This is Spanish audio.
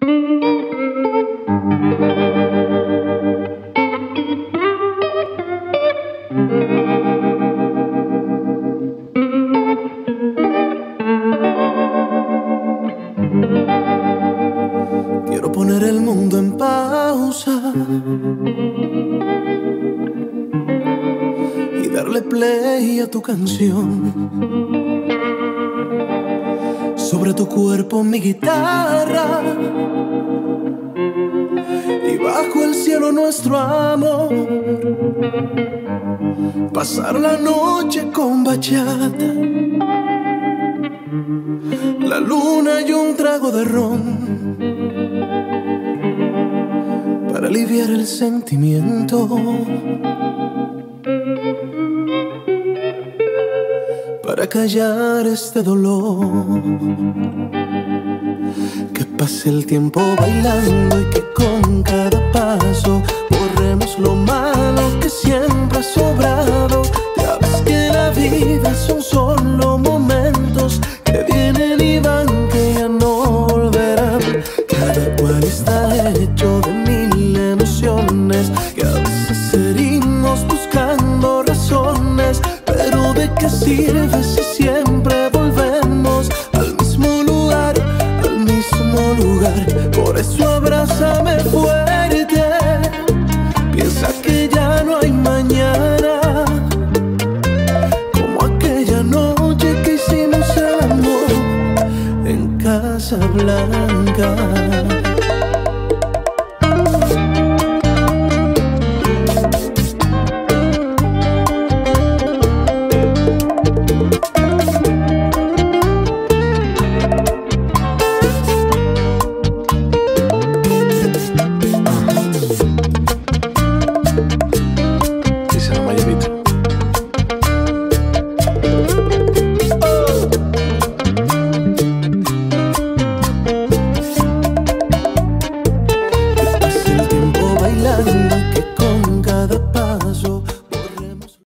Quiero poner el mundo en pausa y darle play a tu canción. Sobre tu cuerpo mi guitarra y bajo el cielo nuestro amor. Pasar la noche con bachata, la luna y un trago de ron para aliviar el sentimiento. Para callar este dolor. Que pase el tiempo bailando y que con cada paso borremos lo malo que siempre ha sobrado. Qué sirve si siempre volvemos al mismo lugar, al mismo lugar. Por eso abrázame fuerte, piensa que ya no hay mañana. Como aquella noche que hicimos el amor en Casa Blanca.